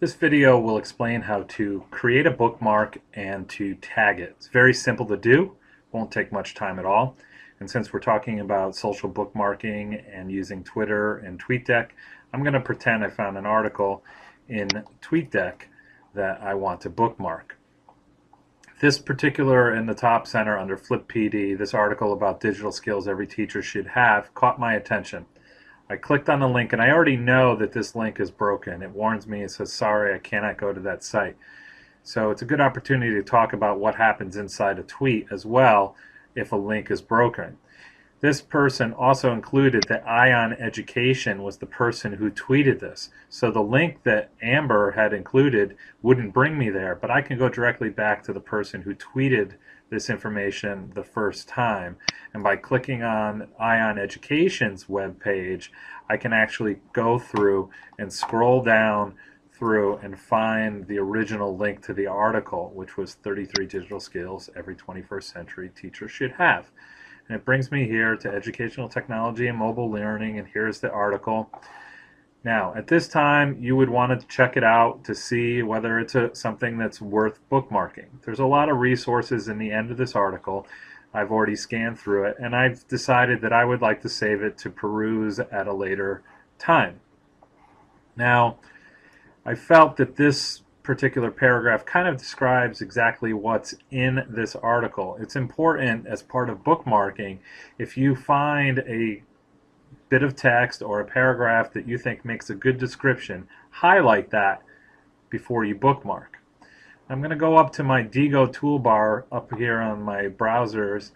This video will explain how to create a bookmark and to tag it. It's very simple to do, won't take much time at all. And since we're talking about social bookmarking and using Twitter and TweetDeck, I'm going to pretend I found an article in TweetDeck that I want to bookmark. This particular in the top center under Flip PD, this article about digital skills every teacher should have, caught my attention. I clicked on the link and I already know that this link is broken. It warns me, it says, sorry, I cannot go to that site. So it's a good opportunity to talk about what happens inside a tweet as well if a link is broken. This person also included that Ion Education was the person who tweeted this. So the link that Amber had included wouldn't bring me there, but I can go directly back to the person who tweeted this information the first time. And by clicking on Ion Education's webpage, I can actually go through and scroll down through and find the original link to the article, which was 33 digital skills every 21st century teacher should have. And it brings me here to educational technology and mobile learning, and here's the article. Now, at this time, you would want to check it out to see whether it's a, something that's worth bookmarking. There's a lot of resources in the end of this article. I've already scanned through it, and I've decided that I would like to save it to peruse at a later time. Now, I felt that this particular paragraph kind of describes exactly what's in this article. It's important as part of bookmarking if you find a bit of text or a paragraph that you think makes a good description, highlight that before you bookmark. I'm going to go up to my Diigo toolbar up here on my browser's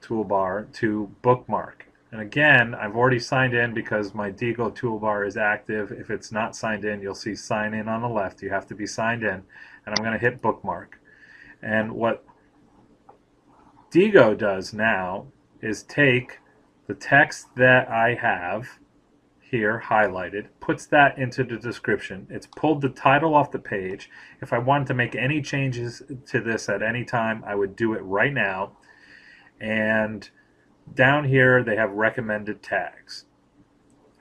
toolbar to bookmark. And again, I've already signed in because my Diigo toolbar is active. If it's not signed in, you'll see sign in on the left. You have to be signed in. And I'm going to hit bookmark. And what Diigo does now is take the text that I have here highlighted, puts that into the description. It's pulled the title off the page. If I wanted to make any changes to this at any time, I would do it right now. And down here they have recommended tags.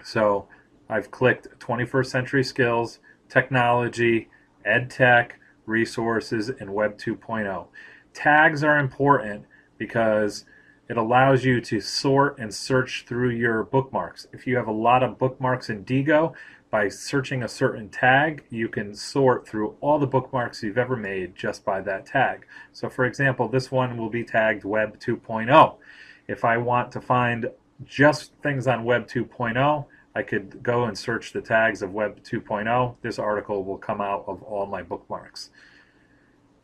So I've clicked 21st century skills, technology, ed tech, resources, and web 2.0. Tags are important because it allows you to sort and search through your bookmarks. If you have a lot of bookmarks in Diigo, by searching a certain tag, you can sort through all the bookmarks you've ever made just by that tag. So for example, this one will be tagged Web 2.0. If I want to find just things on Web 2.0, I could go and search the tags of Web 2.0. This article will come out of all my bookmarks.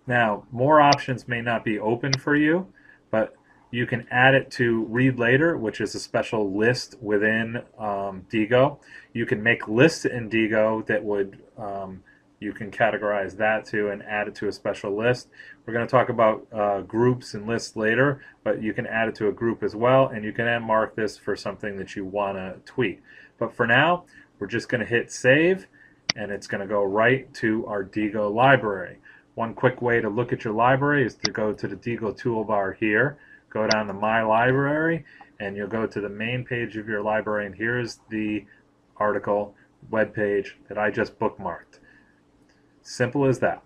Now, more options may not be open for you, but you can add it to read later, which is a special list within um, Diigo. You can make lists in Diigo that would um, you can categorize that to and add it to a special list. We're going to talk about uh, groups and lists later, but you can add it to a group as well, and you can mark this for something that you want to tweet. But for now, we're just going to hit save, and it's going to go right to our Diigo library. One quick way to look at your library is to go to the Diigo toolbar here, go down to My Library, and you'll go to the main page of your library, and here's the article web page that I just bookmarked. Simple as that.